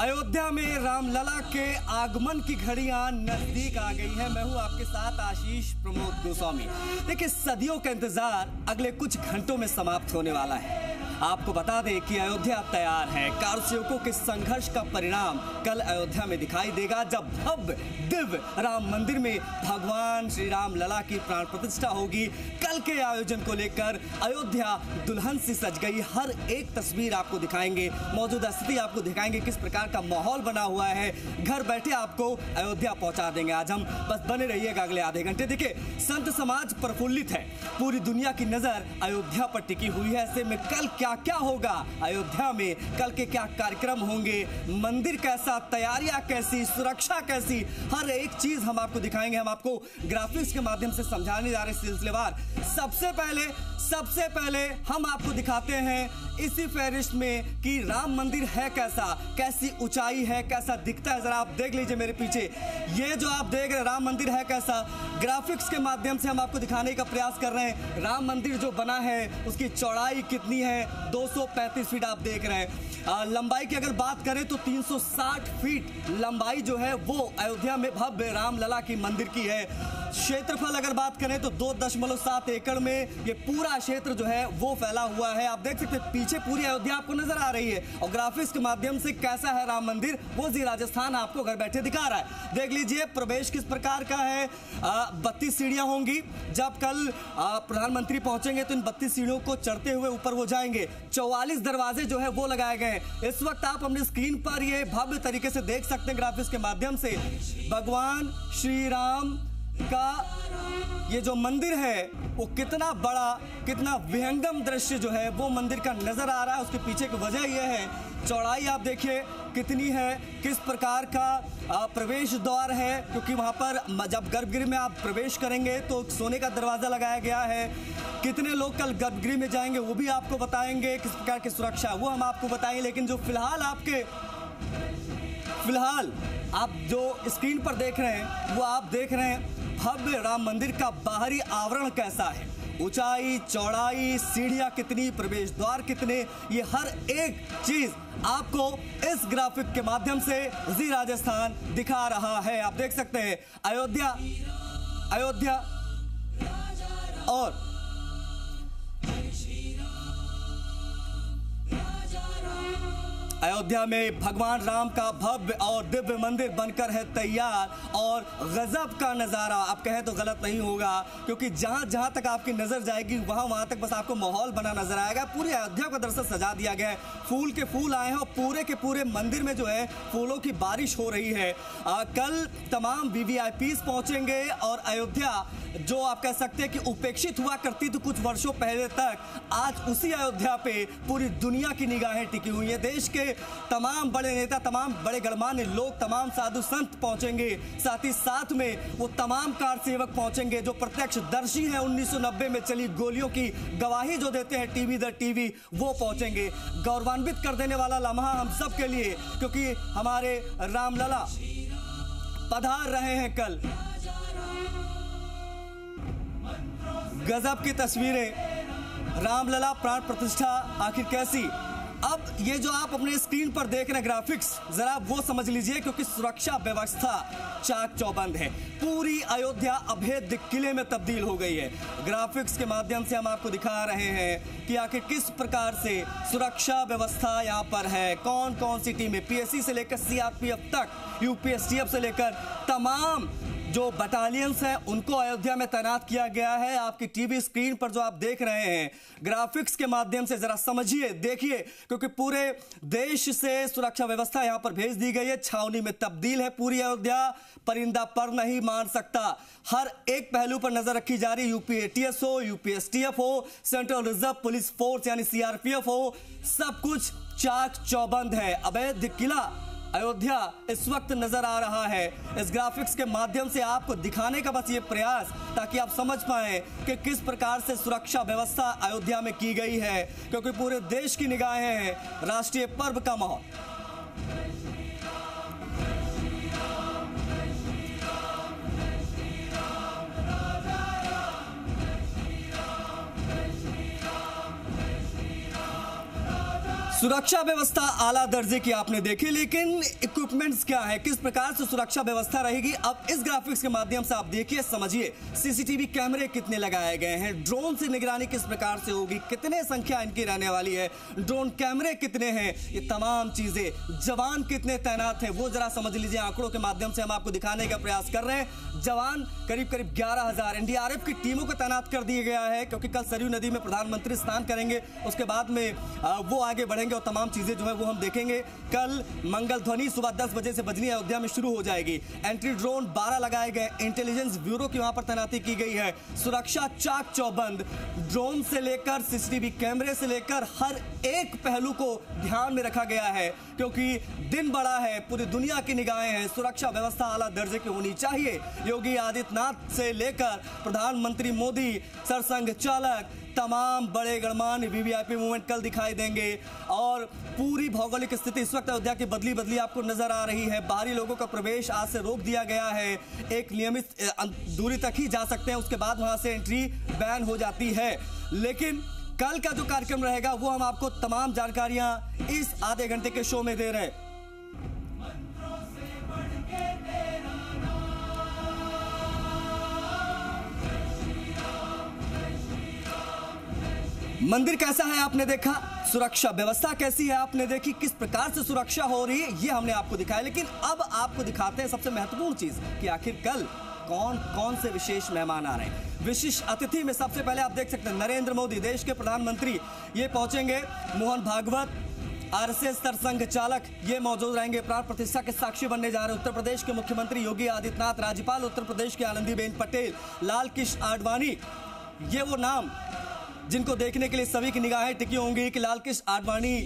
अयोध्या में रामलला के आगमन की घड़ियाँ नज़दीक आ गई हैं। मैं हूँ आपके साथ आशीष प्रमोद गोस्वामी। देखिए, सदियों का इंतज़ार अगले कुछ घंटों में समाप्त होने वाला है। आपको बता दें कि अयोध्या तैयार है। कारसेवकों के संघर्ष का परिणाम कल अयोध्या में दिखाई देगा, जब भव्य दिव्य राम मंदिर में भगवान श्री राम लला की प्राण प्रतिष्ठा होगी। कल के आयोजन को लेकर अयोध्या दुल्हन से सज गई। हर एक तस्वीर आपको दिखाएँगे। मौजूदा स्थिति आपको दिखाएँगे किस प्रकार का माहौल बना हुआ है। घर बैठे आपको अयोध्या पहुँचा देंगे। आज हम बस बने रहिएगा अगले आधे घंटे। देखिए, संत समाज प्रफुल्लित है। पूरी दुनिया की नज़र अयोध्या पर टिकी हुई है। ऐसे में कल क्या क्या होगा? अयोध्या में कल के क्या कार्यक्रम होंगे? मंदिर कैसा? तैयारियाँ कैसी? सुरक्षा कैसी? हर एक चीज़ हम आपको दिखाएँगे। हम आपको ग्राफिक्स के माध्यम से समझाने जा रहे सिलसिलेवार। सबसे पहले सबसे पहले हम आपको दिखाते हैं इसी फहरिस्त में कि राम मंदिर है कैसा? कैसी ऊंचाई है कैसा दिखता है जरा आप देख लीजिए मेरे पीछे। ये जो आप देख रहे हैं राम मंदिर है कैसा? ग्राफिक्स के माध्यम से हम आपको दिखाने का प्रयास कर रहे हैं। राम मंदिर जो बना है उसकी चौड़ाई कितनी है? 235 फीट आप देख रहे हैं। आ, लंबाई की अगर बात करें तो 360 फीट लंबाई जो है वो अयोध्या में भव्य रामलला की मंदिर की है। क्षेत्रफल अगर बात करें तो दो दशमलव सात एकड़ में ये पूरा क्षेत्र जो है, वो फैला हुआ है। आप देख सकते हैं, पीछे पूरी अयोध्या आपको नज़र आ रही है। और ग्राफिक्स के माध्यम से कैसा है राम मंदिर, वो जी राजस्थान आपको घर बैठे दिखा रहा है। देख लीजिए, प्रवेश किस प्रकार का है? बत्तीस सीढ़ियाँ होंगी। जब कल प्रधानमंत्री पहुँचेंगे तो इन बत्तीस सीढ़ियों को चढ़ते हुए ऊपर वो जाएँगे। चौवालीस दरवाजे जो है, वो लगाए गए इस वक्त आप अपनी स्क्रीन पर ये भव्य तरीके से देख सकते हैं ग्राफिक्स के माध्यम से। भगवान श्री राम का ये जो मंदिर है, वो कितना बड़ा, कितना विहंगम दृश्य जो है, वो मंदिर का नज़र आ रहा है। उसके पीछे की वजह यह है, चौड़ाई आप देखिए कितनी है, किस प्रकार का प्रवेश द्वार है, क्योंकि वहाँ पर जब गर्भगृह में आप प्रवेश करेंगे तो सोने का दरवाज़ा लगाया गया है। कितने लोग कल गर्भगृह में जाएँगे, वो भी आपको बताएँगे, किस प्रकार की सुरक्षा, वो हम आपको बताएँगे। लेकिन जो फ़िलहाल आपके, फ़िलहाल आप जो स्क्रीन पर देख रहे हैं, वो आप देख रहे हैं, भव्य राम मंदिर का बाहरी आवरण कैसा है? ऊंचाई, चौड़ाई, सीढ़ियाँ कितनी, प्रवेश द्वार कितने, ये हर एक चीज़ आपको इस ग्राफिक के माध्यम से जी राजस्थान दिखा रहा है। आप देख सकते हैं, अयोध्या अयोध्या और अयोध्या में भगवान राम का भव्य और दिव्य मंदिर बनकर है तैयार और गजब का नज़ारा। आप कहें तो गलत नहीं होगा क्योंकि जहाँ जहाँ तक आपकी नज़र जाएगी वहाँ वहाँ तक बस आपको माहौल बना नज़र आएगा। पूरी अयोध्या को दरअसल सजा दिया गया है। फूल के फूल आए हैं और पूरे के पूरे मंदिर में जो है फूलों की बारिश हो रही है। आ, कल तमाम वी पहुँचेंगे और अयोध्या जो आप कह सकते हैं कि उपेक्षित हुआ करती थी कुछ वर्षों पहले तक आज उसी अयोध्या पे पूरी दुनिया की निगाहें टिकी हुई हैं। देश के तमाम बड़े नेता, तमाम बड़े गणमान्य लोग, तमाम साधु संत पहुँचेंगे। साथ ही साथ में वो तमाम कार सेवक पहुँचेंगे जो प्रत्यक्ष दर्शी हैं 1990 में चली गोलियों की गवाही जो देते हैं टीवी दर टीवी, वो पहुँचेंगे। गौरवान्वित कर देने वाला लम्हा हम सब के लिए, क्योंकि हमारे रामलला पधार रहे हैं कल। गजब की तस्वीरें। रामलला प्राण प्रतिष्ठा, आखिर कैसी? अब ये जो आप अपने स्क्रीन पर देख रहे ग्राफिक्स जरा वो समझ लीजिए क्योंकि सुरक्षा व्यवस्था चाक चौबंद है। पूरी अयोध्या अभेद किले में तब्दील हो गई है। ग्राफिक्स के माध्यम से हम आपको दिखा रहे हैं कि आखिर किस प्रकार से सुरक्षा व्यवस्था यहाँ पर है। कौन कौन सी टीमें पीएससी से लेकर सीआरपीएफ तक यूपीएसटीएफ से लेकर तमाम जो बटालियंस हैं, उनको अयोध्या में तैनात किया गया है। आपकी टीवी स्क्रीन पर जो आप देख रहे हैं ग्राफिक्स के माध्यम से जरा समझिए, देखिए, क्योंकि पूरे देश से सुरक्षा व्यवस्था यहाँ पर भेज दी गई है। छावनी में तब्दील है पूरी अयोध्या, परिंदा पर नहीं मान सकता। हर एक पहलू पर नज़र रखी जा रही यूपीएटीएस हो यूपीएसटीएफ हो सेंट्रल रिज़र्व पुलिस फोर्स यानी सीआरपीएफ हो सब कुछ चाक चौबंद है। अवैध किला अयोध्या इस वक्त नज़र आ रहा है। इस ग्राफिक्स के माध्यम से आपको दिखाने का बस ये प्रयास, ताकि आप समझ पाए कि किस प्रकार से सुरक्षा व्यवस्था अयोध्या में की गई है, क्योंकि पूरे देश की निगाहें हैं। राष्ट्रीय पर्व का माहौल। सुरक्षा व्यवस्था आला दर्जे की आपने देखी, लेकिन इक्विपमेंट्स क्या है? किस प्रकार से सुरक्षा व्यवस्था रहेगी? अब इस ग्राफिक्स के माध्यम से आप देखिए, समझिए सीसीटीवी कैमरे कितने लगाए गए हैं? ड्रोन से निगरानी किस प्रकार से होगी? कितने संख्या इनकी रहने वाली है? ड्रोन कैमरे कितने हैं? ये तमाम चीज़ें। जवान कितने तैनात है? वो जरा समझ लीजिए, आंकड़ों के माध्यम से हम आपको दिखाने का प्रयास कर रहे हैं। जवान करीब करीब ग्यारह हज़ार एनडीआरएफ की टीमों को तैनात कर दिया गया है, क्योंकि कल सरयू नदी में प्रधानमंत्री स्नान करेंगे। उसके बाद में वो आगे बढ़ेंगे। करेंगे और तमाम चीज़ें जो है वो हम देखेंगे। कल मंगल ध्वनि सुबह दस बजे से बजनी अयोध्या में शुरू हो जाएगी। एंट्री ड्रोन बारह लगाए गए। इंटेलिजेंस ब्यूरो की वहाँ पर तैनाती की गई है। सुरक्षा चाक चौबंद। ड्रोन से लेकर सीसीटीवी कैमरे से लेकर हर एक पहलू को ध्यान में रखा गया है, क्योंकि दिन बड़ा है, पूरी दुनिया की निगाहें हैं। सुरक्षा व्यवस्था आला दर्जे की होनी चाहिए। योगी आदित्यनाथ से लेकर प्रधानमंत्री मोदी, सरसंघ चालक तमाम बड़े गणमान्य वीवीआईपी मूवमेंट कल दिखाई देंगे और पूरी भौगोलिक स्थिति इस वक्त अयोध्या की बदली बदली आपको नज़र आ रही है। बाहरी लोगों का प्रवेश आज से रोक दिया गया है। एक नियमित दूरी तक ही जा सकते हैं, उसके बाद वहाँ से एंट्री बैन हो जाती है। लेकिन कल का जो कार्यक्रम रहेगा, वो हम आपको तमाम जानकारियाँ इस आधे घंटे के शो में दे रहे हैं। मंदिर कैसा है आपने देखा? सुरक्षा व्यवस्था कैसी है आपने देखी? किस प्रकार से सुरक्षा हो रही है, ये हमने आपको दिखाया। लेकिन अब आपको दिखाते हैं सबसे महत्वपूर्ण चीज़ कि आखिर कल कौन कौन से विशेष मेहमान आ रहे हैं? विशिष्ट अतिथि में सबसे पहले आप देख सकते हैं, नरेंद्र मोदी, देश के प्रधानमंत्री। ये पहुँचेंगे मोहन भागवत, आरएसएस सरसंघ चालक। ये मौजूद रहेंगे प्राण प्रतिष्ठा के साक्षी बनने जा रहे उत्तर प्रदेश के मुख्यमंत्री योगी आदित्यनाथ, राज्यपाल उत्तर प्रदेश के आनंदीबेन पटेल लाल कृष्ण आडवाणी। ये वो नाम जिनको देखने के लिए सभी की निगाहें टिकी होंगी कि लाल कृष्ण आडवाणी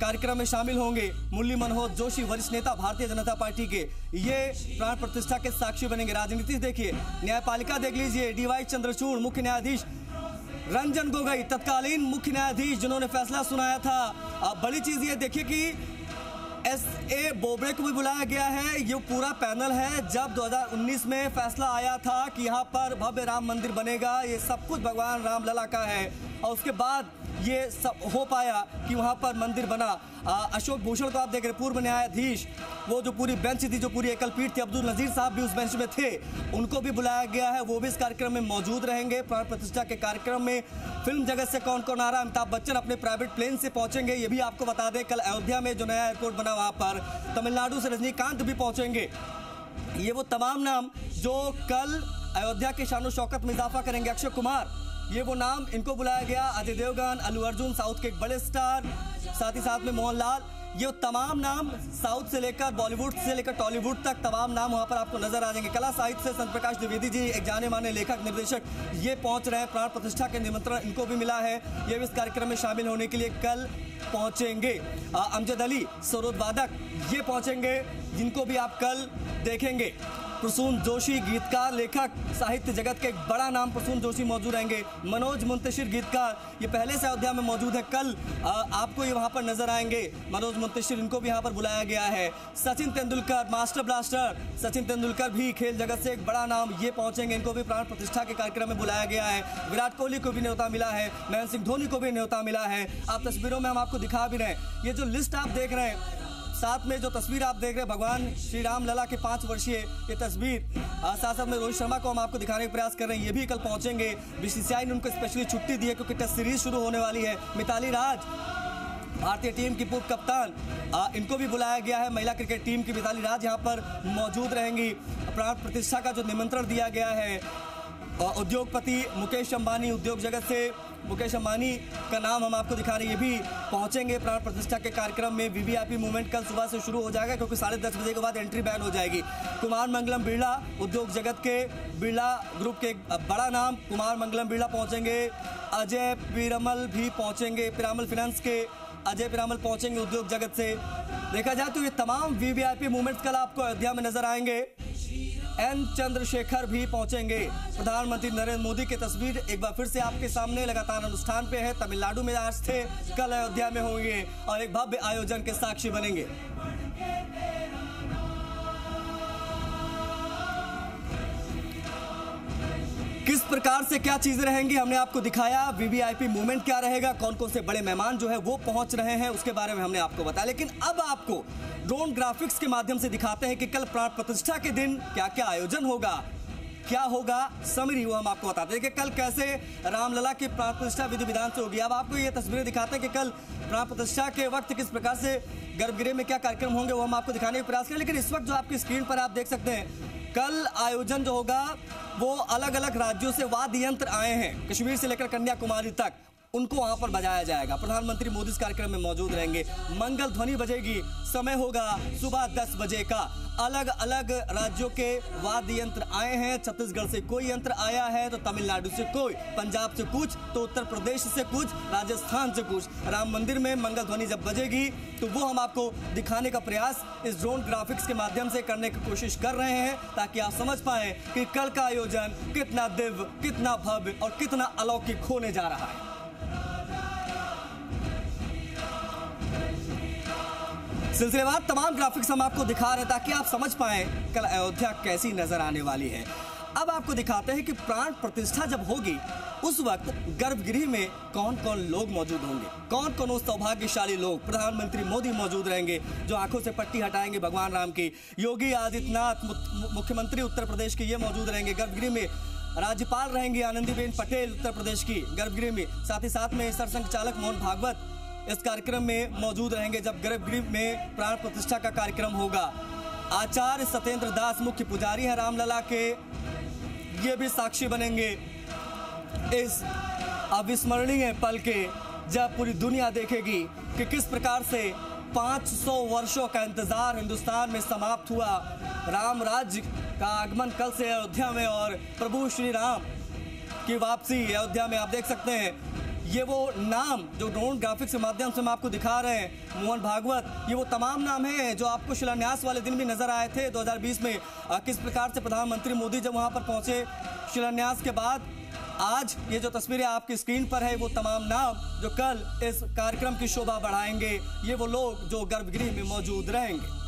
कार्यक्रम में शामिल होंगे। मुरली मनोहर जोशी, वरिष्ठ नेता, भारतीय जनता पार्टी के। ये प्राण प्रतिष्ठा के साक्षी बनेंगे। राजनीति देखिए, न्यायपालिका देख लीजिए। डीवाई चंद्रचूड़, मुख्य न्यायाधीश रंजन गोगई, तत्कालीन मुख्य न्यायाधीश जिन्होंने फैसला सुनाया था। अब बड़ी चीज़ ये देखिए कि एस ए बोबड़े को भी बुलाया गया है। ये पूरा पैनल है। जब 2019 में फैसला आया था कि यहाँ पर भव्य राम मंदिर बनेगा, ये सब कुछ भगवान राम लला का है। और उसके बाद ये सब हो पाया कि वहाँ पर मंदिर बना। अशोक भूषण को आप देख रहे पूर्व न्यायाधीश। वो जो पूरी बेंच थी, जो पूरी एकल पीठ थी, अब्दुल नजीर साहब भी उस बेंच में थे, उनको भी बुलाया गया है। वो भी इस कार्यक्रम में मौजूद रहेंगे। प्राण प्रतिष्ठा के कार्यक्रम में फ़िल्म जगत से कौन कौन आ रहा अमिताभ बच्चन अपने प्राइवेट प्लेन से पहुँचेंगे, ये भी आपको बता दें। कल अयोध्या में जो नया एयरपोर्ट बना वहाँ पर तमिलनाडु से रजनीकांत भी पहुँचेंगे। ये वो तमाम नाम जो कल अयोध्या के शानो शौकत में इजाफा करेंगे। अक्षय कुमार, ये वो नाम इनको बुलाया गया। अजय देवगन अलू अर्जुन, साउथ के एक बड़े स्टार, साथ ही साथ में मोहनलाल। ये तमाम नाम साउथ से लेकर बॉलीवुड से लेकर टॉलीवुड तक तमाम नाम वहाँ पर आपको नज़र आ जाएँगे। कला साहित्य से संत प्रकाश द्विवेदी जी, एक जाने माने लेखक, निर्देशक, ये पहुँच रहे हैं। प्राण प्रतिष्ठा के निमंत्रण इनको भी मिला है। ये भी इस कार्यक्रम में शामिल होने के लिए कल पहुँचेंगे। अमजद अली, सरोद वादक, ये पहुँचेंगे, जिनको भी आप कल देखेंगे। प्रसून जोशी गीतकार, लेखक, साहित्य जगत के एक बड़ा नाम प्रसून जोशी मौजूद रहेंगे। मनोज मुंतशिर गीतकार, ये पहले से अयोध्या में मौजूद है। कल आपको ये वहाँ पर नज़र आएँगे। मनोज मुंतशिर, इनको भी यहाँ पर बुलाया गया है। सचिन तेंदुलकर, मास्टर ब्लास्टर, सचिन तेंदुलकर भी खेल जगत से एक बड़ा नाम ये पहुँचेंगे। इनको भी प्राण प्रतिष्ठा के कार्यक्रम में बुलाया गया है। विराट कोहली को भी न्योता मिला है। महेंद्र सिंह धोनी को भी न्योता मिला है। आप तस्वीरों में हम आपको दिखा भी रहे हैं। ये जो लिस्ट आप देख रहे हैं साथ में जो तस्वीर आप देख रहे हैं भगवान श्री राम लला के पाँच वर्षीय ये तस्वीर साथ साथ में रोहित शर्मा को हम आपको दिखाने का प्रयास कर रहे हैं ये भी कल पहुँचेंगे। बीसीसीआई ने उनको स्पेशली छुट्टी दी है क्योंकि टेस्ट सीरीज़ शुरू होने वाली है। मिताली राज भारतीय टीम की पूर्व कप्तान आ, इनको भी बुलाया गया है महिला क्रिकेट टीम की मिताली राज यहाँ पर मौजूद रहेंगी। प्राण प्रतिष्ठा का जो निमंत्रण दिया गया है उद्योगपति मुकेश अंबानी, उद्योग जगत से मुकेश अंबानी का नाम हम आपको दिखा रहे हैं। ये भी पहुँचेंगे प्राण प्रतिष्ठा के कार्यक्रम में। वीवीआईपी मूवमेंट कल सुबह से शुरू हो जाएगा, क्योंकि साढ़े दस बजे के बाद एंट्री बैन हो जाएगी। कुमार मंगलम बिरला, उद्योग जगत के बिरला ग्रुप के बड़ा नाम कुमार मंगलम बिरला पहुँचेंगे। अजय पीरामल भी पहुँचेंगे, पिरामल फिनेंस के अजय पिरामल पहुँचेंगे उद्योग जगत से। देखा जाए तो ये तमाम वीवीआईपी मूवमेंट्स कल आपको अयोध्या में नज़र आएँगे। एन चंद्रशेखर भी पहुँचेंगे। प्रधानमंत्री नरेंद्र मोदी की तस्वीर एक बार फिर से आपके सामने लगातार अनुष्ठान पे है। तमिलनाडु में आज थे कल अयोध्या में होंगे और एक भव्य आयोजन के साक्षी बनेंगे। प्रकार से क्या चीज़ें रहेंगी, हमने आपको दिखाया। वीवीआईपी मूवमेंट क्या रहेगा कौन कौन से बड़े मेहमान जो है वो पहुँच रहे हैं, उसके बारे में हमने आपको बताया। लेकिन अब आपको ड्रोन ग्राफिक्स के माध्यम से दिखाते हैं कि कल प्राण प्रतिष्ठा के दिन क्या क्या आयोजन होगा, क्या होगा समरी वो हम आपको बताते हैं कि कल कैसे रामलला की प्राण प्रतिष्ठा विधि विधान से होगी। अब आपको ये तस्वीरें दिखाते हैं कि कल प्राण प्रतिष्ठा के वक्त किस प्रकार से गर्भगृह में क्या कार्यक्रम होंगे, वो हम आपको दिखाने का प्रयास करें। लेकिन इस वक्त जो आपकी स्क्रीन पर आप देख सकते हैं कल आयोजन जो होगा, वो अलग अलग राज्यों से वाद्य यंत्र आए हैं। कश्मीर से लेकर कन्याकुमारी तक। उनको वहाँ पर बजाया जाएगा। प्रधानमंत्री मोदी इस कार्यक्रम में मौजूद रहेंगे। मंगल ध्वनि बजेगी। समय होगा सुबह दस बजे का। अलग अलग राज्यों के वाद्य यंत्र आए हैं। छत्तीसगढ़ से कोई यंत्र आया है तो तमिलनाडु से कोई, पंजाब से कुछ तो उत्तर प्रदेश से कुछ, राजस्थान से कुछ। राम मंदिर में मंगल ध्वनि जब बजेगी तो वो हम आपको दिखाने का प्रयास इस ड्रोन ग्राफिक्स के माध्यम से करने की कोशिश कर रहे हैं, ताकि आप समझ पाए कि कल का आयोजन कितना दिव्य, कितना भव्य और कितना अलौकिक होने जा रहा है। सिलसिलेवार तमाम ग्राफिक्स हम आपको दिखा रहे हैं ताकि आप समझ पाए कल अयोध्या कैसी नज़र आने वाली है। अब आपको दिखाते हैं कि प्राण प्रतिष्ठा जब होगी, उस वक्त गर्भगृह में कौन कौन लोग मौजूद होंगे? कौन कौन उस सौभाग्यशाली लोग? प्रधानमंत्री मोदी मौजूद रहेंगे, जो आँखों से पट्टी हटाएँगे भगवान राम की। योगी आदित्यनाथ मुख्यमंत्री उत्तर प्रदेश के ये मौजूद रहेंगे। गर्भगृह में राज्यपाल रहेंगे आनंदीबेन पटेल उत्तर प्रदेश की गर्भगृह में। साथ ही साथ में सरसंघ चालक मोहन भागवत इस कार्यक्रम में मौजूद रहेंगे जब गर्भगृह में प्राण प्रतिष्ठा का कार्यक्रम होगा। आचार्य सत्येंद्र दास मुख्य पुजारी हैं रामलला के। ये भी साक्षी बनेंगे। इस अविस्मरणीय पल के जब पूरी दुनिया देखेगी कि किस प्रकार से 500 वर्षों का इंतज़ार हिंदुस्तान में समाप्त हुआ। राम राज्य का आगमन कल से अयोध्या में और प्रभु श्री राम की वापसी अयोध्या में आप देख सकते हैं। ये वो नाम जो ड्रोन ग्राफिक्स के माध्यम से हम आपको दिखा रहे हैं मोहन भागवत ये वो तमाम नाम हैं जो आपको शिलान्यास वाले दिन भी नज़र आए थे 2020 में। आ, किस प्रकार से प्रधानमंत्री मोदी जब वहाँ पर पहुँचे शिलान्यास के बाद आज ये जो तस्वीरें आपकी स्क्रीन पर है वो तमाम नाम जो कल इस कार्यक्रम की शोभा बढ़ाएँगे। ये वो लोग जो गर्भगृह में मौजूद रहेंगे।